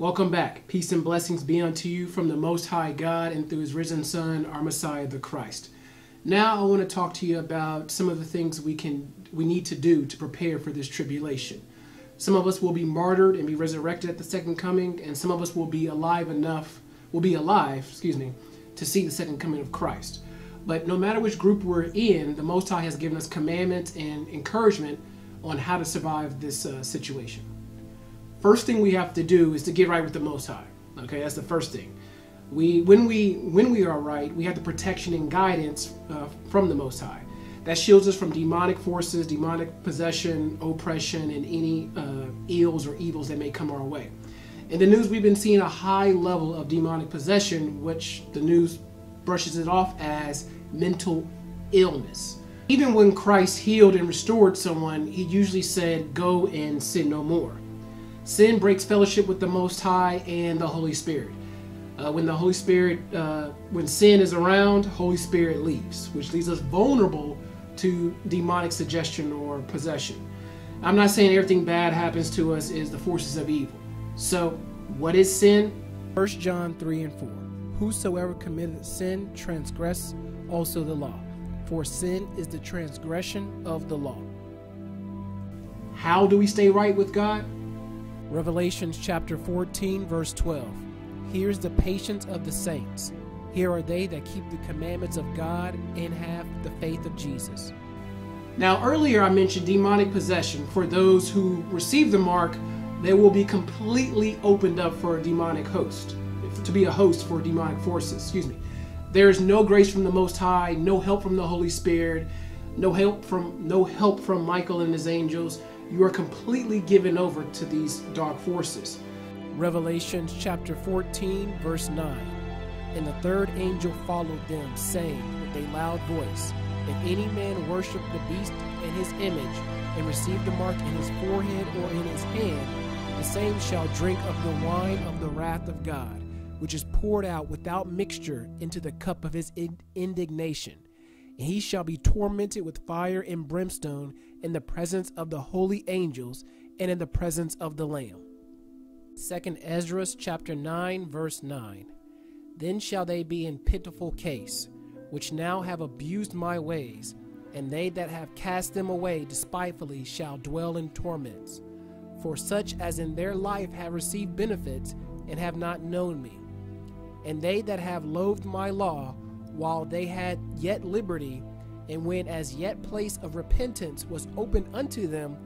Welcome back. Peace and blessings be unto you from the Most High God and through His risen Son, our Messiah, the Christ. Now I want to talk to you about some of the things we can we need to do to prepare for this tribulation. Some of us will be martyred and be resurrected at the second coming, and some of us will be alive enough, will be alive, excuse me, to see the second coming of Christ. But no matter which group we're in, the Most High has given us commandments and encouragement on how to survive this uh, situation. First thing we have to do is to get right with the Most High. Okay, that's the first thing. We, when we, when we are right, we have the protection and guidance uh, from the Most High. That shields us from demonic forces, demonic possession, oppression, and any uh, ills or evils that may come our way. In the news, we've been seeing a high level of demonic possession, which the news brushes it off as mental illness. Even when Christ healed and restored someone, he usually said, Go and sin no more. Sin breaks fellowship with the Most High and the Holy Spirit. Uh, when the Holy Spirit, uh, when sin is around, Holy Spirit leaves, which leaves us vulnerable to demonic suggestion or possession. I'm not saying everything bad happens to us is the forces of evil. So, what is sin? 1 John 3 and 4. Whosoever committeth sin transgress also the law, for sin is the transgression of the law. How do we stay right with God? Revelations chapter 14, verse 12. Here's the patience of the saints. Here are they that keep the commandments of God and have the faith of Jesus. Now, earlier I mentioned demonic possession. For those who receive the mark, they will be completely opened up for a demonic host, to be a host for demonic forces. Excuse me. There is no grace from the Most High, no help from the Holy Spirit, no help from no help from Michael and his angels. You are completely given over to these dark forces. Revelation chapter 14, verse 9. And the third angel followed them, saying with a loud voice, If any man worship the beast and his image, and receive the mark in his forehead or in his hand, the same shall drink of the wine of the wrath of God, which is poured out without mixture into the cup of his indignation. And he shall be tormented with fire and brimstone in the presence of the holy angels and in the presence of the Lamb. 2 Ezra chapter 9 verse 9 Then shall they be in pitiful case which now have abused my ways and they that have cast them away despitefully shall dwell in torments. For such as in their life have received benefits and have not known me. And they that have loathed my law while they had yet liberty and when as yet place of repentance was opened unto them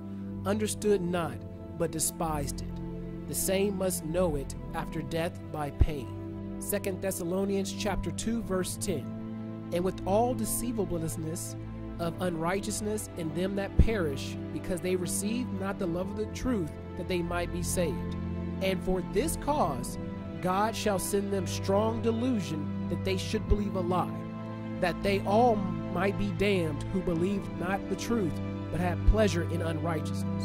understood not but despised it the same must know it after death by pain. 2 Thessalonians chapter 2 verse 10. And with all deceivableness of unrighteousness in them that perish, because they receive not the love of the truth that they might be saved. And for this cause God shall send them strong delusion that they should believe a lie, that they all might be damned who believed not the truth, but had pleasure in unrighteousness.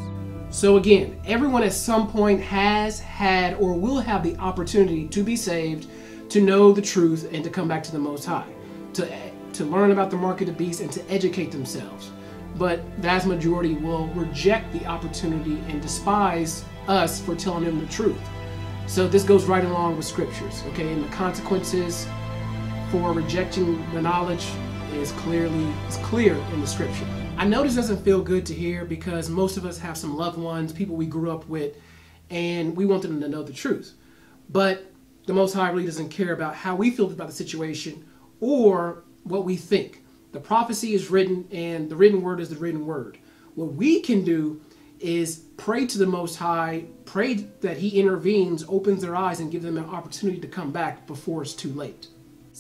So again, everyone at some point has had or will have the opportunity to be saved, to know the truth, and to come back to the Most High, to to learn about the mark of the beast and to educate themselves. But the vast majority will reject the opportunity and despise us for telling them the truth. So this goes right along with scriptures, okay? And the consequences for rejecting the knowledge is clearly is clear in the scripture. I know this doesn't feel good to hear because most of us have some loved ones, people we grew up with, and we want them to know the truth. But the Most High really doesn't care about how we feel about the situation or what we think. The prophecy is written, and the written word is the written word. What we can do is pray to the Most High, pray that He intervenes, opens their eyes, and give them an opportunity to come back before it's too late.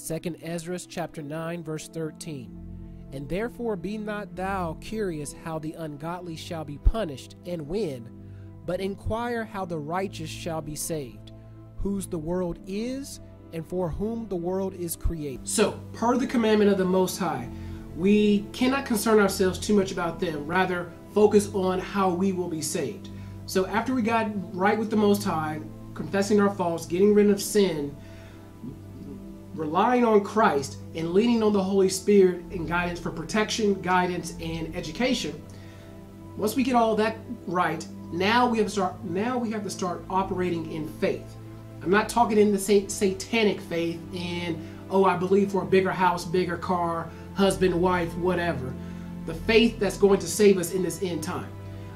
Second Ezra chapter 9, verse 13. And therefore be not thou curious how the ungodly shall be punished, and when, but inquire how the righteous shall be saved, whose the world is, and for whom the world is created. So, part of the commandment of the Most High, we cannot concern ourselves too much about them, rather, focus on how we will be saved. So, after we got right with the Most High, confessing our faults, getting rid of sin, relying on Christ and leaning on the Holy Spirit and guidance for protection, guidance, and education, once we get all that right, now we have to start. Now we have to start operating in faith. I'm not talking in the satanic faith in oh I believe for a bigger house, bigger car, husband, wife, whatever. The faith that's going to save us in this end time.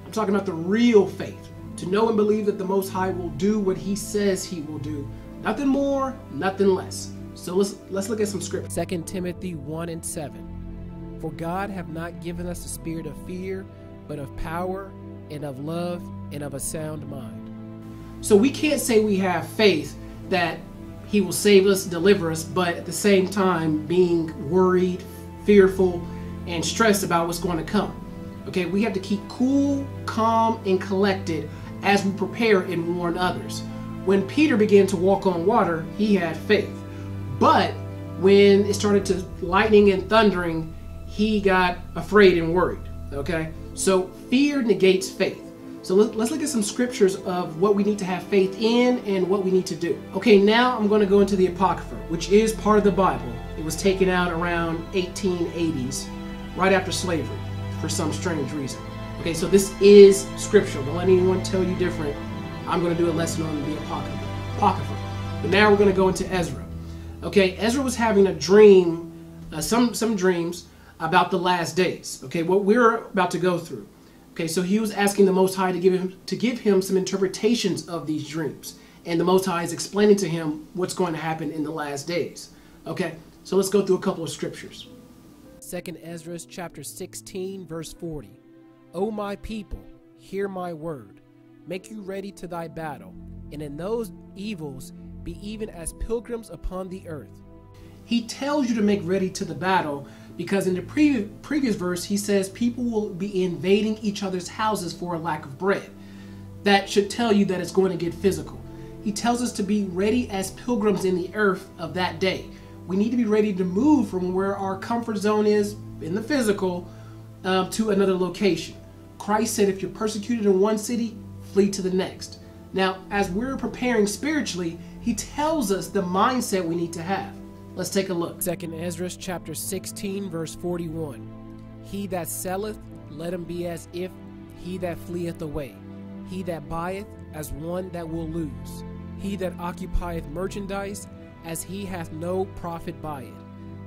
I'm talking about the real faith to know and believe that the Most High will do what He says He will do. Nothing more, nothing less. So let's let's look at some scripture. 2 Timothy 1 and 7. For God have not given us a spirit of fear, but of power and of love and of a sound mind. So we can't say we have faith that He will save us, deliver us, but at the same time being worried, fearful, and stressed about what's going to come. Okay, we have to keep cool, calm, and collected as we prepare and warn others. When Peter began to walk on water, he had faith. But when it started to lightning and thundering, he got afraid and worried. Okay, so fear negates faith. So let's look at some scriptures of what we need to have faith in and what we need to do. Okay, now I'm going to go into the Apocrypha, which is part of the Bible. It was taken out around 1880s, right after slavery, for some strange reason. Okay, so this is scriptural. Don't let anyone tell you different. I'm going to do a lesson on the Apocrypha. Apocrypha. But now we're going to go into Ezra. Okay, Ezra was having a dream, uh, some some dreams about the last days. Okay, what we're about to go through. Okay, so he was asking the Most High to give him to give him some interpretations of these dreams, and the Most High is explaining to him what's going to happen in the last days. Okay, so let's go through a couple of scriptures. Second Ezra chapter 16 verse 40. O my people, hear my word. Make you ready to thy battle, and in those evils be even as pilgrims upon the earth. He tells you to make ready to the battle because in the pre- previous verse, he says people will be invading each other's houses for a lack of bread. That should tell you that it's going to get physical. He tells us to be ready as pilgrims in the earth of that day. We need to be ready to move from where our comfort zone is in the physical uh, to another location. Christ said, if you're persecuted in one city, flee to the next. Now, as we're preparing spiritually, he tells us the mindset we need to have. Let's take a look. Second Ezra chapter 16 verse 41. He that selleth, let him be as if he that fleeth away. He that buyeth, as one that will lose. He that occupieth merchandise, as he hath no profit by it.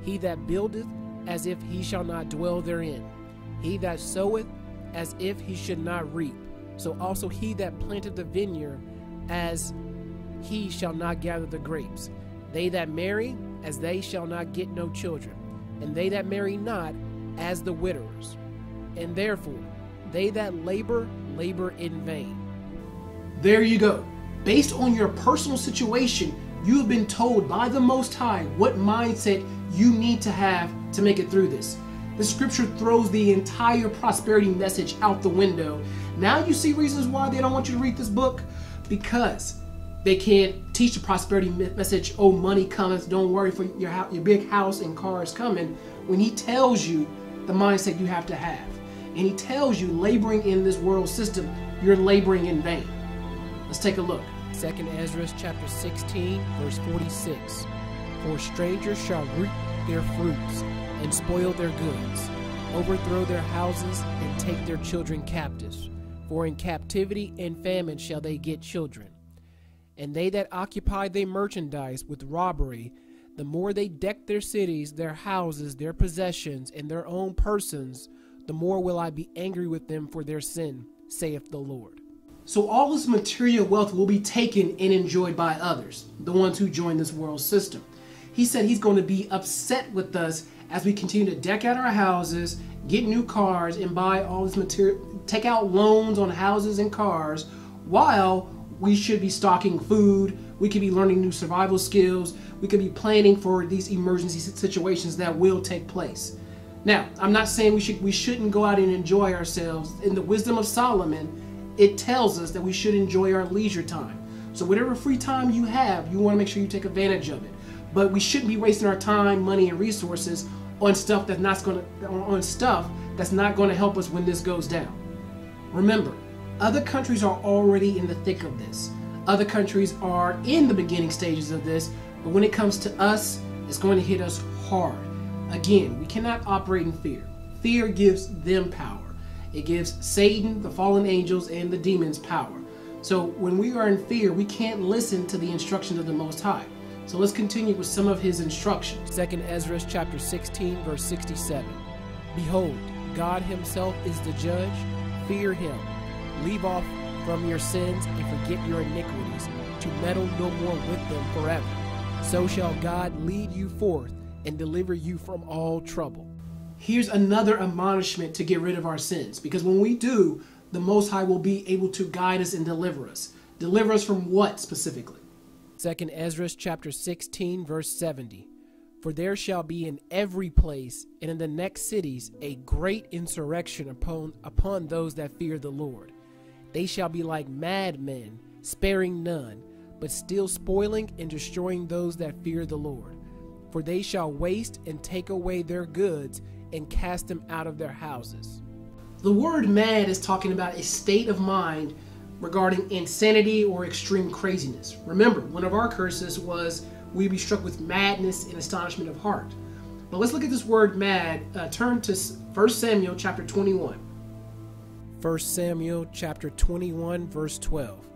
He that buildeth, as if he shall not dwell therein. He that soweth, as if he should not reap. So also he that planteth the vineyard, as he shall not gather the grapes. They that marry, as they shall not get no children, and they that marry not, as the widowers. And therefore, they that labor, labor in vain. There you go. Based on your personal situation, you have been told by the Most High what mindset you need to have to make it through this. The scripture throws the entire prosperity message out the window. Now you see reasons why they don't want you to read this book? Because they can't teach the prosperity message, oh, money comes, don't worry for your, your big house and cars coming, when he tells you the mindset you have to have. And he tells you laboring in this world system, you're laboring in vain. Let's take a look. Second Ezra chapter 16, verse 46. For strangers shall reap their fruits and spoil their goods, overthrow their houses and take their children captives. For in captivity and famine shall they get children and they that occupy their merchandise with robbery, the more they deck their cities, their houses, their possessions, and their own persons, the more will I be angry with them for their sin, saith the Lord. So all this material wealth will be taken and enjoyed by others, the ones who join this world system. He said he's going to be upset with us as we continue to deck out our houses, get new cars, and buy all this material, take out loans on houses and cars, while we should be stocking food. We could be learning new survival skills. We could be planning for these emergency situations that will take place. Now, I'm not saying we should we shouldn't go out and enjoy ourselves. In the wisdom of Solomon, it tells us that we should enjoy our leisure time. So whatever free time you have, you want to make sure you take advantage of it. But we shouldn't be wasting our time, money, and resources on stuff that's not going to on stuff that's not going to help us when this goes down. Remember, other countries are already in the thick of this. Other countries are in the beginning stages of this, but when it comes to us, it's going to hit us hard. Again, we cannot operate in fear. Fear gives them power. It gives Satan, the fallen angels, and the demons power. So when we are in fear, we can't listen to the instructions of the Most High. So let's continue with some of his instructions. Second Ezra chapter 16, verse 67. Behold, God himself is the judge. Fear him. Leave off from your sins and forget your iniquities, to meddle no more with them forever. So shall God lead you forth and deliver you from all trouble. Here's another admonishment to get rid of our sins, because when we do, the Most High will be able to guide us and deliver us. Deliver us from what specifically? Second Ezra chapter 16 verse 70. For there shall be in every place and in the next cities a great insurrection upon upon those that fear the Lord. They shall be like madmen, sparing none, but still spoiling and destroying those that fear the Lord. For they shall waste and take away their goods and cast them out of their houses. The word mad is talking about a state of mind regarding insanity or extreme craziness. Remember, one of our curses was we be struck with madness and astonishment of heart. But let's look at this word mad. Uh, turn to 1 Samuel chapter 21. 1 Samuel chapter 21 verse 12.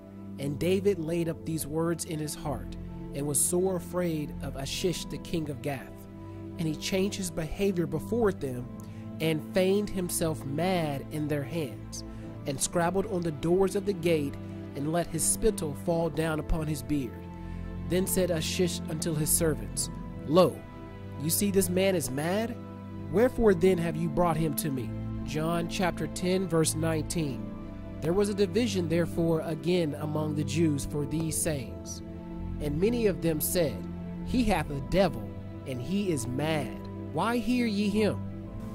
And David laid up these words in his heart and was sore afraid of Achish the king of Gath. And he changed his behavior before them and feigned himself mad in their hands and scrabbled on the doors of the gate and let his spittle fall down upon his beard. Then said Achish unto his servants, Lo, you see this man is mad? Wherefore then have you brought him to me? John chapter 10, verse 19. There was a division therefore again among the Jews for these sayings. And many of them said, He hath a devil, and he is mad. Why hear ye him?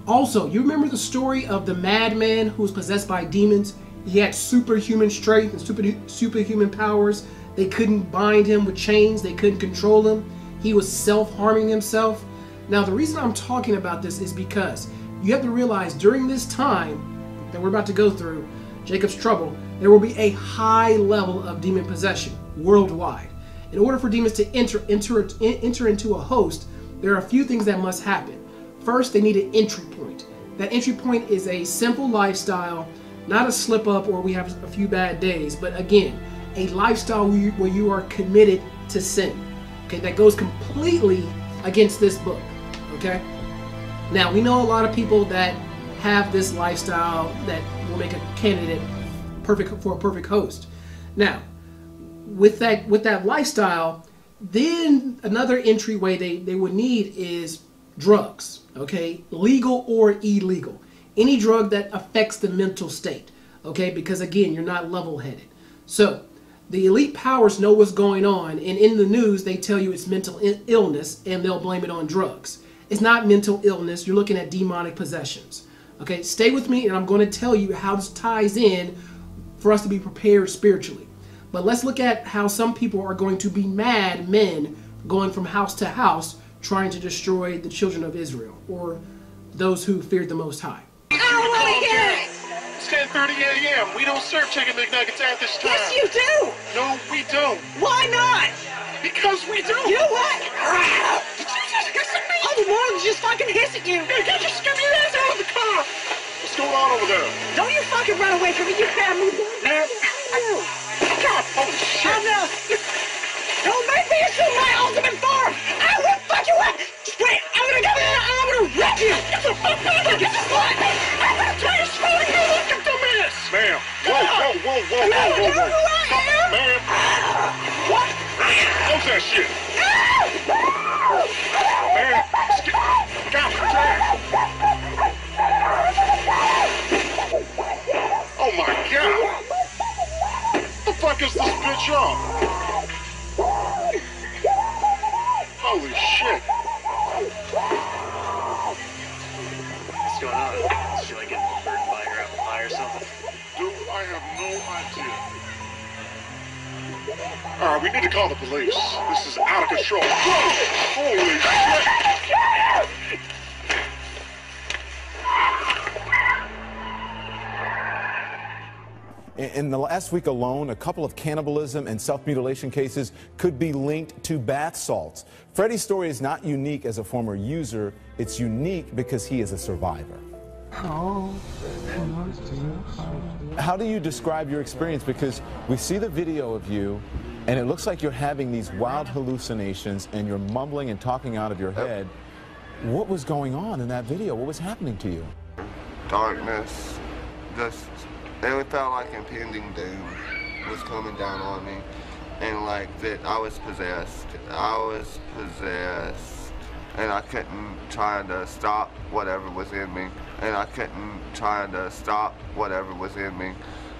Also, you remember the story of the madman who was possessed by demons? He had superhuman strength and super, superhuman powers. They couldn't bind him with chains, they couldn't control him. He was self harming himself. Now, the reason I'm talking about this is because you have to realize during this time that we're about to go through, Jacob's trouble, there will be a high level of demon possession worldwide. In order for demons to enter, enter, enter into a host, there are a few things that must happen. First, they need an entry point. That entry point is a simple lifestyle, not a slip up or we have a few bad days, but again, a lifestyle where you, where you are committed to sin. Okay, that goes completely against this book. Okay? Now, we know a lot of people that have this lifestyle that will make a candidate perfect for a perfect host. Now, with that with that lifestyle, then another entryway they, they would need is drugs, okay? Legal or illegal. Any drug that affects the mental state, okay? Because again, you're not level headed. So, the elite powers know what's going on, and in the news, they tell you it's mental illness and they'll blame it on drugs. It's not mental illness, you're looking at demonic possessions. Okay, stay with me, and I'm going to tell you how this ties in for us to be prepared spiritually. But let's look at how some people are going to be mad men going from house to house trying to destroy the children of Israel or those who feared the Most High. I don't want to hear it. It's 10:30 a.m. We don't serve chicken McNuggets at this time. Yes, you do. No, we don't. Why not? Because we do. You know what? the more than just fucking hiss at you. Hey, you just get your ass out of the car. What's going on over there? Don't you fucking run away from me, you family. Man. God, holy shit. I'm uh, not. Don't make me assume my ultimate form. I will fuck you up. Just wait. I'm gonna come in and I'm gonna wreck you. Get the fuck back. Get the fuck back. I'm gonna try to swallow you. Look at the miss. Ma'am. Whoa, whoa, whoa, whoa, You whoa, know whoa, who whoa. I am? Ma'am. What? Close that shit. Ah! Man. Oh my god. The fuck is this bitch on? Holy shit. What's going on? Did you like get burned by your apple pie or something? Dude, I have no idea. Alright, we need to call the police. This is out of control. Holy shit! In- In the last week alone, a couple of cannibalism and self mutilation cases could be linked to bath salts. Freddie's story is not unique as a former user, it's unique because he is a survivor. How do you describe your experience? Because we see the video of you, and it looks like you're having these wild hallucinations and you're mumbling and talking out of your head. What was going on in that video? What was happening to you? darkness, just it felt like impending doom was coming down on me, and like that I was possessed. I was possessed, and I couldn't try to stop whatever was in me, and I couldn't try to stop whatever was in me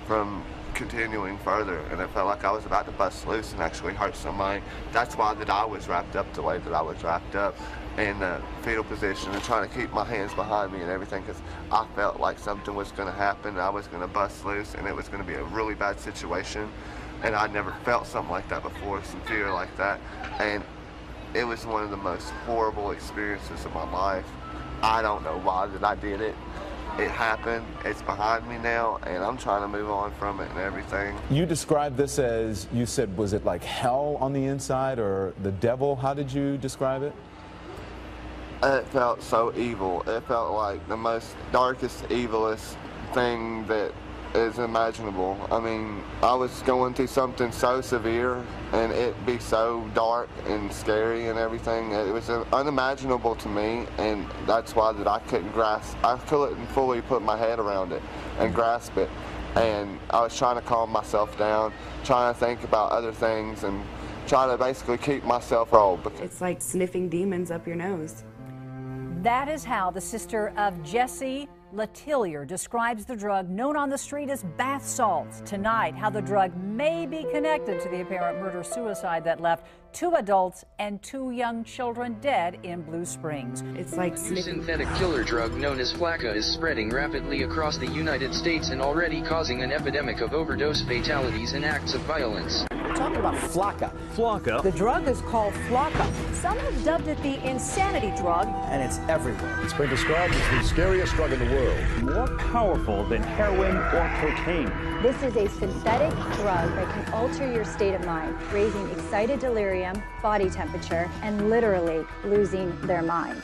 from continuing further and it felt like I was about to bust loose and actually hurt somebody. That's why that I was wrapped up the way that I was wrapped up in the fetal position and trying to keep my hands behind me and everything because I felt like something was going to happen. I was going to bust loose and it was going to be a really bad situation. And I never felt something like that before, some fear like that. And it was one of the most horrible experiences of my life. I don't know why that I did it. It happened. It's behind me now, and I'm trying to move on from it and everything. You described this as, you said, was it like hell on the inside or the devil? How did you describe it? It felt so evil. It felt like the most darkest, evilest thing that is imaginable. I mean, I was going through something so severe and it be so dark and scary and everything. It was unimaginable to me and that's why that I couldn't grasp, I couldn't fully put my head around it and mm-hmm. grasp it. And I was trying to calm myself down, trying to think about other things and try to basically keep myself rolled. It's like sniffing demons up your nose. That is how the sister of Jesse Letellier describes the drug known on the street as bath salts. Tonight, how the drug may be connected to the apparent murder suicide that left two adults and two young children dead in Blue Springs. It's like new synthetic killer drug known as Flakka is spreading rapidly across the United States and already causing an epidemic of overdose fatalities and acts of violence. We're talking about Flakka. Flakka. The drug is called Flakka. Some have dubbed it the insanity drug. And it's everywhere. It's been described as the scariest drug in the world. More powerful than heroin or cocaine. This is a synthetic drug that can alter your state of mind, raising excited delirium body temperature, and literally losing their mind.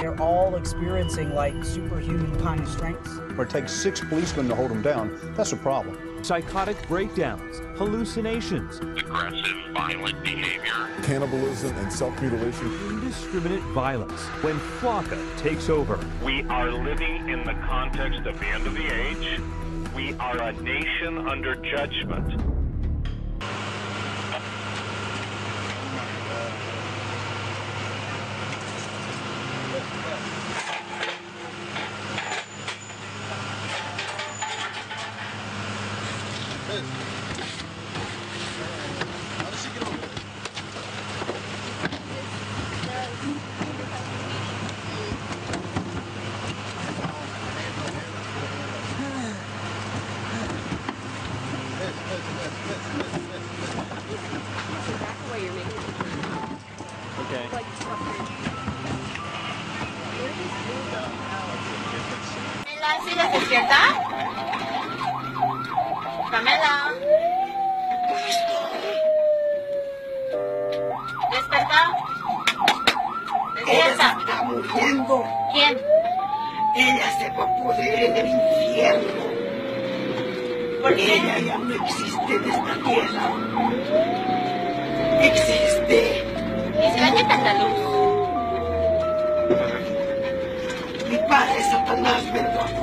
They're all experiencing like superhuman kind of strengths. Or it takes six policemen to hold them down. That's a problem. Psychotic breakdowns, hallucinations, aggressive, violent behavior, cannibalism, and self mutilation. Indiscriminate violence when Flakka takes over. We are living in the context of the end of the age. We are a nation under judgment.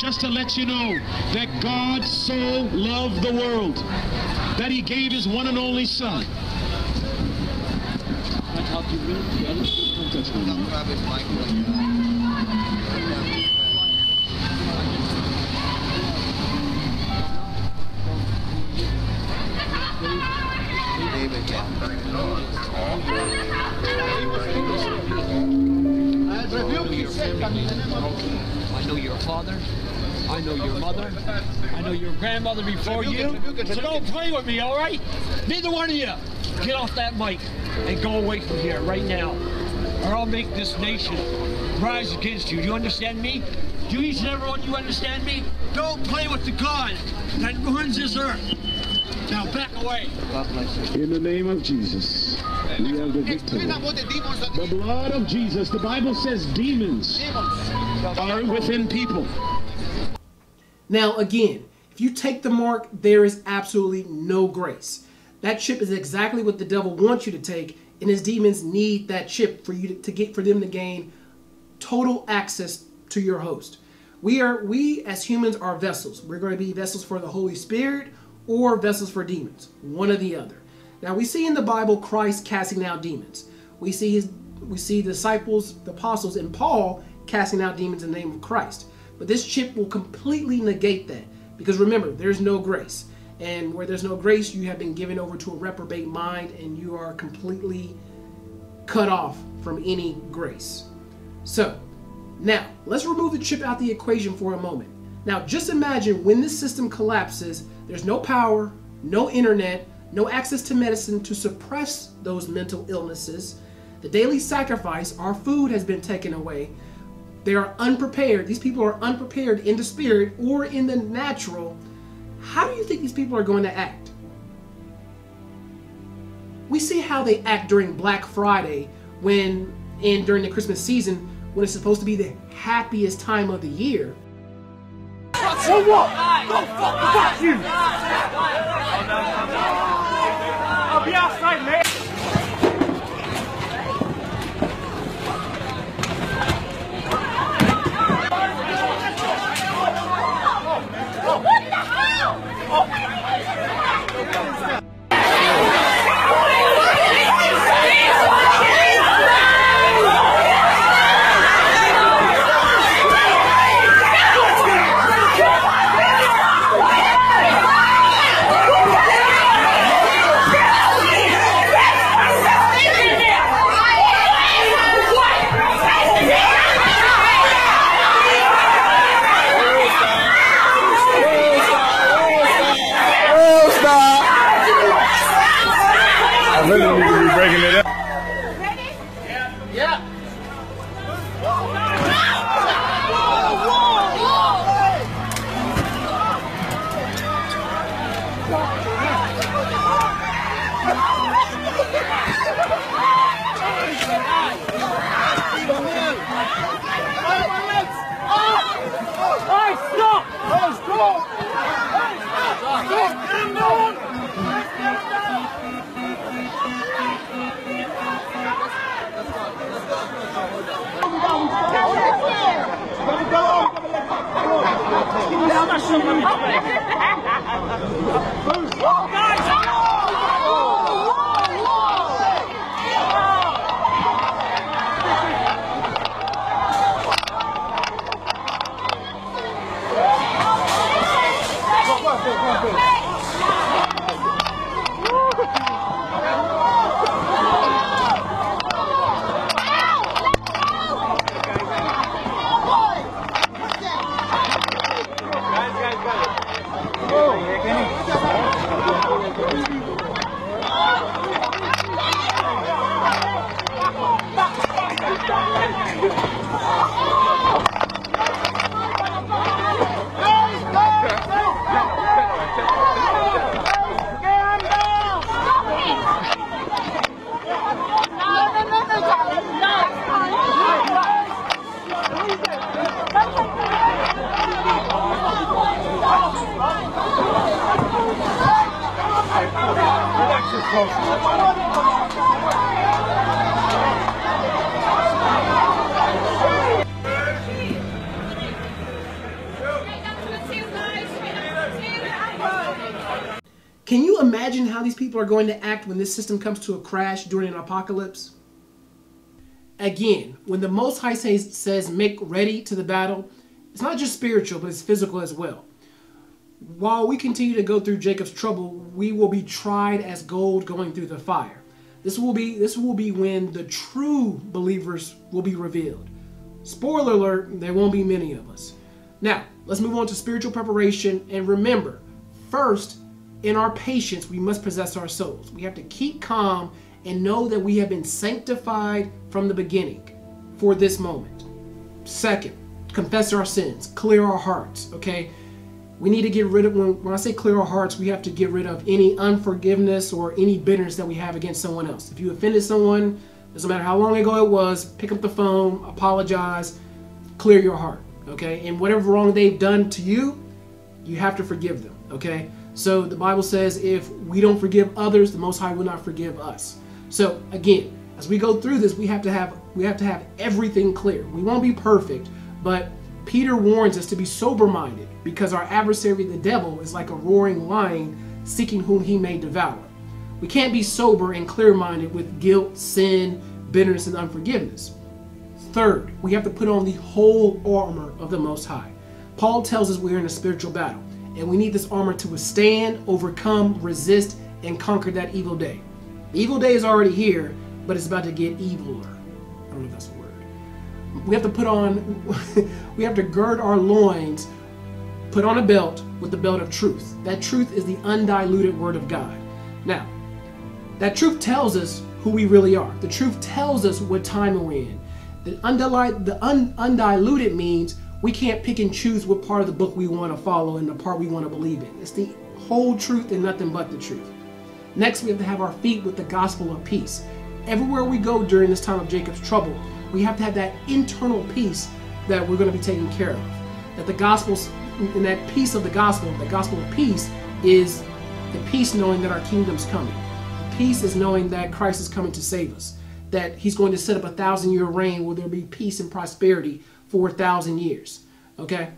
just to let you know that God so loved the world that he gave his one and only son. I rebuke you. I know your father. I know your mother. I know your grandmother before you. So don't play with me, all right? Neither one of you. Get off that mic and go away from here right now. Or I'll make this nation rise against you. Do you understand me? Do each and every one you understand me? Don't play with the God that runs this earth. Now back away. In the name of Jesus, we have the victory. The blood of Jesus. The Bible says demons are within people. Now, again, if you take the mark, there is absolutely no grace. That chip is exactly what the devil wants you to take, and his demons need that chip for you to, get for them to gain total access to your host. We are we as humans are vessels. We're going to be vessels for the Holy Spirit or vessels for demons, one or the other. Now we see in the Bible Christ casting out demons. We see his we see disciples, the apostles, and Paul casting out demons in the name of Christ. But this chip will completely negate that. Because remember, there's no grace. And where there's no grace, you have been given over to a reprobate mind and you are completely cut off from any grace. So, now, let's remove the chip out the equation for a moment. Now, just imagine when this system collapses, there's no power, no internet, no access to medicine to suppress those mental illnesses. The daily sacrifice, our food has been taken away. They are unprepared. These people are unprepared in the spirit or in the natural. How do you think these people are going to act? We see how they act during Black Friday when and during the Christmas season when it's supposed to be the happiest time of the year. So what? Go fuck, fuck you! I'll be outside, man. Hell? Can are going to act when this system comes to a crash during an apocalypse? Again, when the Most High says, says make ready to the battle, it's not just spiritual, but it's physical as well. While we continue to go through Jacob's trouble, we will be tried as gold going through the fire. This will be this will be when the true believers will be revealed. Spoiler alert, there won't be many of us. Now, let's move on to spiritual preparation. And remember, first, in our patience, we must possess our souls. We have to keep calm and know that we have been sanctified from the beginning for this moment. Second, confess our sins, clear our hearts, okay? We need to get rid of, when, when I say clear our hearts, we have to get rid of any unforgiveness or any bitterness that we have against someone else. If you offended someone, doesn't matter how long ago it was, pick up the phone, apologize, clear your heart, okay? And whatever wrong they've done to you, you have to forgive them, okay? So the Bible says if we don't forgive others, the Most High will not forgive us. So again, as we go through this, we have to have we have to have everything clear. We won't be perfect, but Peter warns us to be sober-minded because our adversary, the devil, is like a roaring lion seeking whom he may devour. We can't be sober and clear-minded with guilt, sin, bitterness, and unforgiveness. Third, we have to put on the whole armor of the Most High. Paul tells us we're in a spiritual battle, and we need this armor to withstand, overcome, resist, and conquer that evil day. The evil day is already here, but it's about to get eviler. I don't know if that's a word. We have to put on, we have to gird our loins, put on a belt with the belt of truth. That truth is the undiluted word of God. Now, that truth tells us who we really are. The truth tells us what time we're in. The, undili- the un- undiluted means we can't pick and choose what part of the book we want to follow and the part we want to believe in. It's the whole truth and nothing but the truth. Next, we have to have our feet with the gospel of peace. Everywhere we go during this time of Jacob's trouble, we have to have that internal peace that we're going to be taking care of. That the gospel's and that peace of the gospel, the gospel of peace, is the peace knowing that our kingdom's coming. Peace is knowing that Christ is coming to save us. That he's going to set up a thousand year reign where there'll be peace and prosperity for a thousand years. Okay?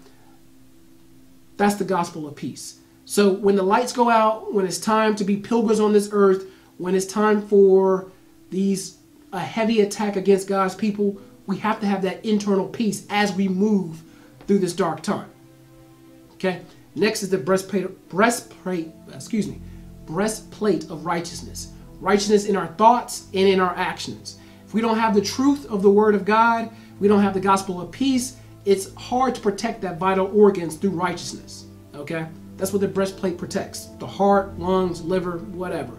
That's the gospel of peace. So when the lights go out, when it's time to be pilgrims on this earth, when it's time for these a heavy attack against God's people, we have to have that internal peace as we move through this dark time. Okay? Next is the breastplate breastplate, excuse me, breastplate of righteousness. Righteousness in our thoughts and in our actions. If we don't have the truth of the word of God, we don't have the gospel of peace, it's hard to protect that vital organs through righteousness. Okay? That's what the breastplate protects. The heart, lungs, liver, whatever.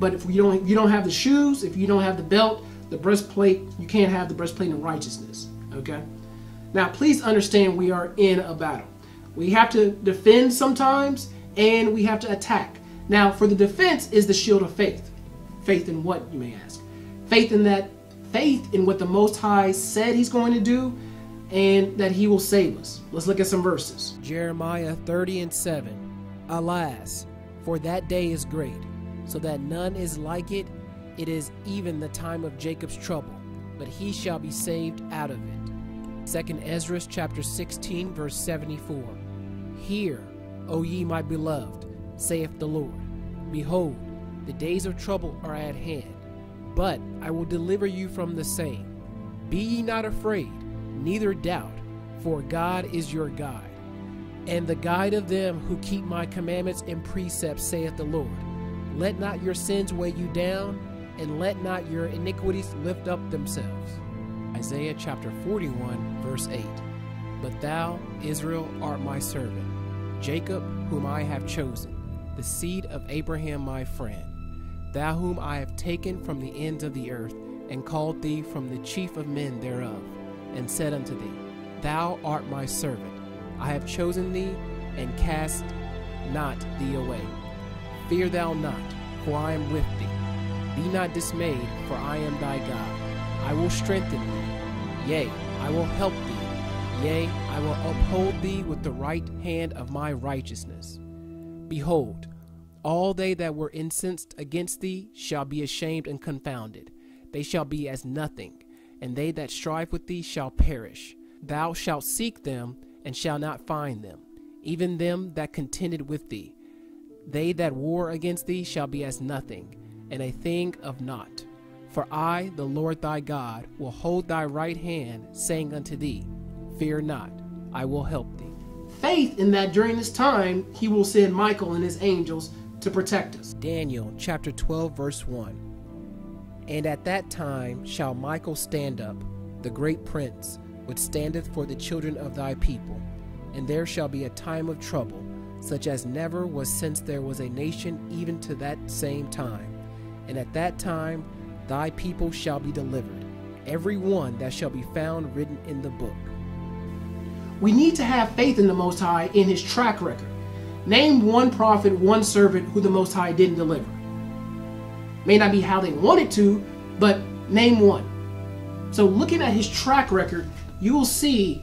But if you don't you don't have the shoes, if you don't have the belt, the breastplate, you can't have the breastplate in righteousness. Okay? Now please understand we are in a battle. We have to defend sometimes and we have to attack. Now for the defense is the shield of faith. Faith in what, you may ask? Faith in that faith in what the Most High said He's going to do and that He will save us. Let's look at some verses. Jeremiah 30 and 7. Alas, for that day is great, so that none is like it. It is even the time of Jacob's trouble, but he shall be saved out of it. 2nd Ezra chapter 16 verse 74. Hear, O ye my beloved, saith the Lord. Behold, the days of trouble are at hand, but I will deliver you from the same. Be ye not afraid, neither doubt, for God is your guide. And the guide of them who keep my commandments and precepts, saith the Lord. Let not your sins weigh you down, and let not your iniquities lift up themselves. Isaiah chapter 41, verse 8. But thou, Israel, art my servant, Jacob, whom I have chosen, the seed of Abraham my friend. Thou whom I have taken from the ends of the earth, and called thee from the chief of men thereof, and said unto thee, Thou art my servant. I have chosen thee, and cast not thee away. Fear thou not, for I am with thee. Be not dismayed, for I am thy God. I will strengthen thee. Yea, I will help thee. Yea, I will uphold thee with the right hand of my righteousness. Behold, all they that were incensed against thee shall be ashamed and confounded. They shall be as nothing, and they that strive with thee shall perish. Thou shalt seek them, and shalt not find them, even them that contended with thee. They that war against thee shall be as nothing, and a thing of naught. For I, the Lord thy God, will hold thy right hand, saying unto thee, Fear not, I will help thee. Faith in that during this time he will send Michael and his angels to protect us. Daniel chapter 12, verse 1. And at that time shall Michael stand up, the great prince, which standeth for the children of thy people. And there shall be a time of trouble, such as never was since there was a nation even to that same time. And at that time thy people shall be delivered, every one that shall be found written in the book. We need to have faith in the Most High in his track record. Name one prophet, one servant who the Most High didn't deliver. May not be how they wanted to, but name one. So, looking at his track record, you will see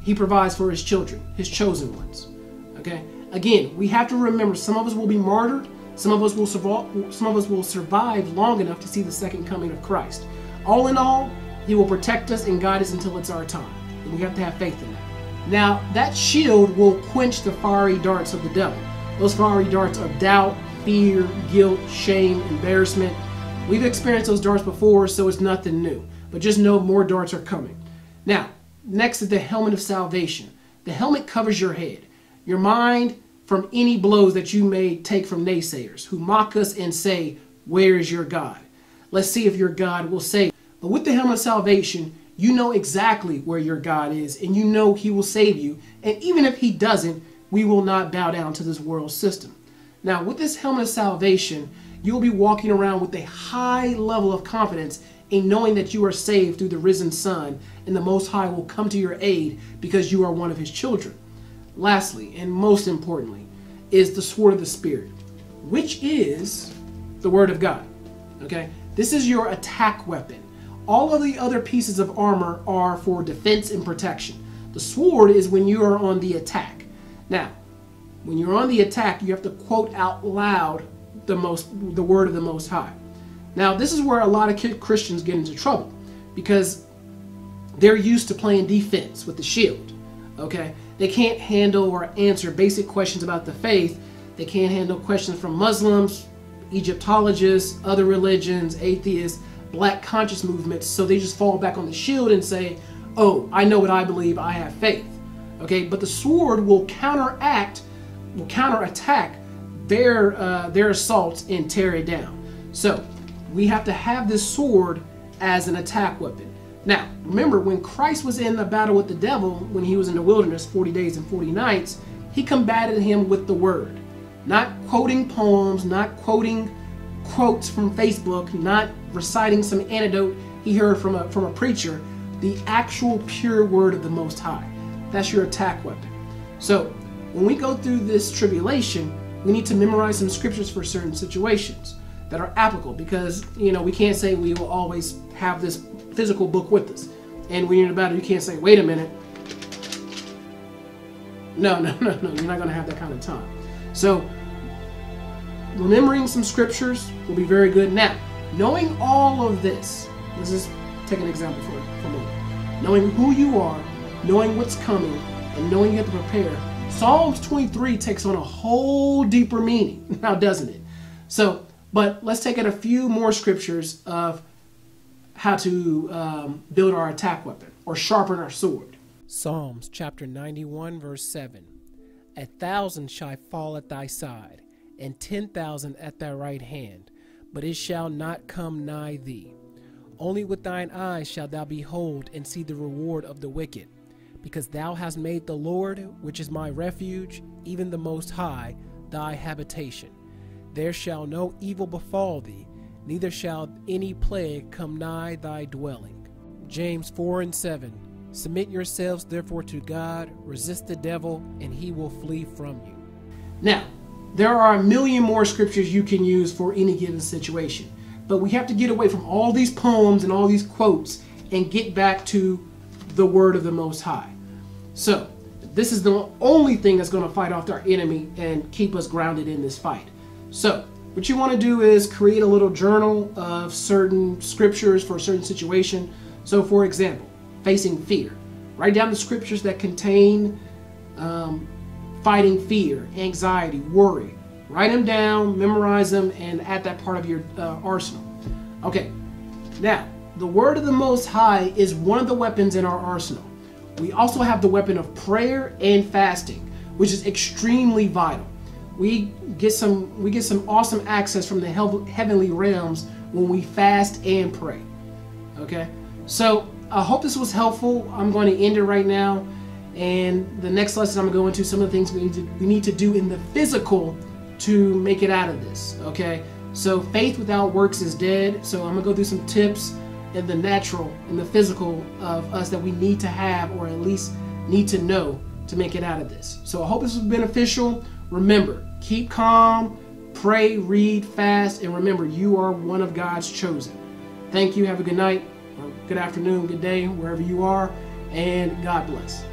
he provides for his children, his chosen ones. Okay? Again, we have to remember some of us will be martyred, some of us will survive, some of us will survive long enough to see the second coming of Christ. All in all, he will protect us and guide us until it's our time. And we have to have faith in that. Now, that shield will quench the fiery darts of the devil. Those fiery darts of doubt, fear, guilt, shame, embarrassment. We've experienced those darts before, so it's nothing new. But just know more darts are coming. Now, next is the helmet of salvation. The helmet covers your head, your mind from any blows that you may take from naysayers who mock us and say, Where is your God? Let's see if your God will save. But with the helmet of salvation, you know exactly where your God is and you know He will save you. And even if He doesn't, we will not bow down to this world system. Now, with this helmet of salvation, you'll be walking around with a high level of confidence in knowing that you are saved through the risen Son and the Most High will come to your aid because you are one of His children. Lastly, and most importantly, is the sword of the Spirit, which is the Word of God. Okay? This is your attack weapon. All of the other pieces of armor are for defense and protection. The sword is when you are on the attack. Now, when you're on the attack, you have to quote out loud the most the word of the most high. Now, this is where a lot of Christians get into trouble because they're used to playing defense with the shield. Okay? They can't handle or answer basic questions about the faith. They can't handle questions from Muslims, Egyptologists, other religions, atheists black conscious movements, so they just fall back on the shield and say, oh, I know what I believe, I have faith. Okay, but the sword will counteract, will counterattack their uh, their assaults and tear it down. So we have to have this sword as an attack weapon. Now, remember when Christ was in the battle with the devil, when he was in the wilderness 40 days and 40 nights, he combated him with the word. Not quoting poems, not quoting quotes from Facebook, not reciting some anecdote he heard from a, from a preacher, the actual pure word of the Most High. That's your attack weapon. So when we go through this tribulation, we need to memorize some scriptures for certain situations that are applicable because you know we can't say we will always have this physical book with us. And when you're in a battle, you can't say, wait a minute. No, no, no, no. You're not going to have that kind of time. So remembering some scriptures will be very good. Now, knowing all of this, let's just take an example for, for a moment. Knowing who you are, knowing what's coming, and knowing you have to prepare, Psalms 23 takes on a whole deeper meaning now, doesn't it? So, but let's take in a few more scriptures of how to um, build our attack weapon or sharpen our sword. Psalms chapter 91, verse 7 A thousand shall fall at thy side and ten thousand at thy right hand, but it shall not come nigh thee. Only with thine eyes shalt thou behold and see the reward of the wicked, because thou hast made the Lord, which is my refuge, even the Most High, thy habitation. There shall no evil befall thee, neither shall any plague come nigh thy dwelling. James 4 and 7. Submit yourselves therefore to God, resist the devil, and he will flee from you. Now, there are a million more scriptures you can use for any given situation. But we have to get away from all these poems and all these quotes and get back to the word of the Most High. So, this is the only thing that's going to fight off our enemy and keep us grounded in this fight. So, what you want to do is create a little journal of certain scriptures for a certain situation. So, for example, facing fear. Write down the scriptures that contain um, fighting fear, anxiety, worry. Write them down, memorize them, and add that part of your uh, arsenal. Okay, now, the word of the Most High is one of the weapons in our arsenal. We also have the weapon of prayer and fasting, which is extremely vital. We get some we get some awesome access from the heavenly realms when we fast and pray. Okay? So, I hope this was helpful. I'm going to end it right now. And the next lesson I'm going to go into some of the things we need to, we need to do in the physical to make it out of this. Okay. So faith without works is dead. So I'm going to go through some tips in the natural and the physical of us that we need to have or at least need to know to make it out of this. So I hope this was beneficial. Remember, keep calm, pray, read, fast, and remember you are one of God's chosen. Thank you. Have a good night, good afternoon, good day, wherever you are, and God bless.